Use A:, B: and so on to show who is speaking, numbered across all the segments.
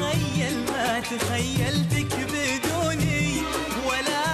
A: تخيل ما تخيلتك بدوني ولا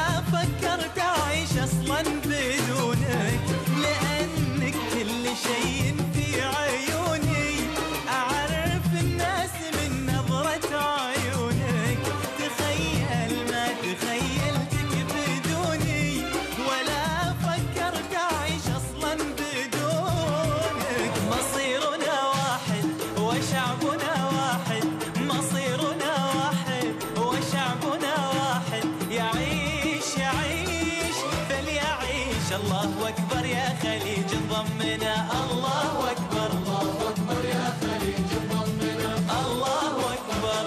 A: الله أكبر يا خليج انضمنا. الله أكبر. الله أكبر. يا خليج انضمنا الله اكبر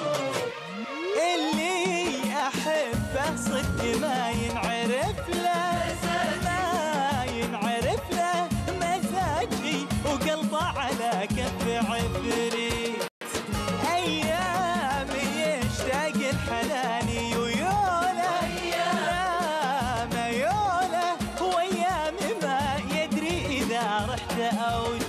A: اللي أحبه صدق ما ينعرف له. ما ينعرف له. مزاجي وقلبه على كف عبري. out.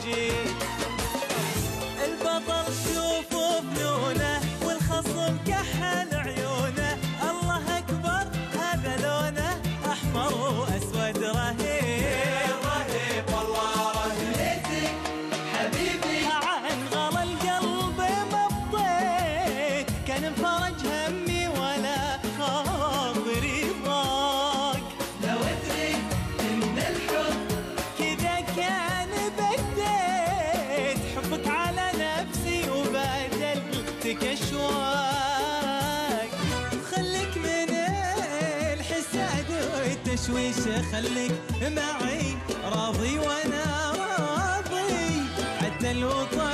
A: تشويش خليك معي راضي وأنا راضي. حتى الوطن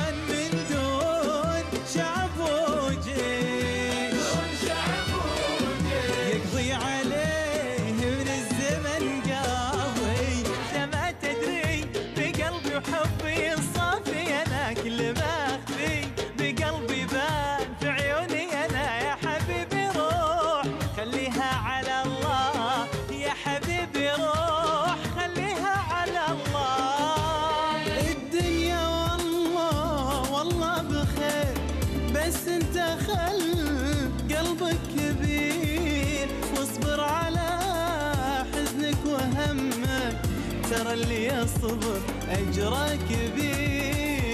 A: ترى اللي يصبر أجره كبير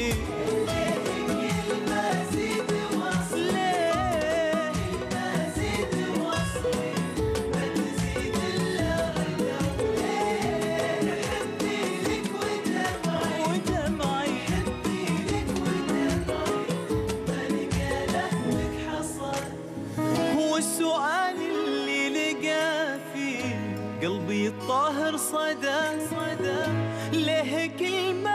A: قلبي الطاهر صدى صدى. له كلمة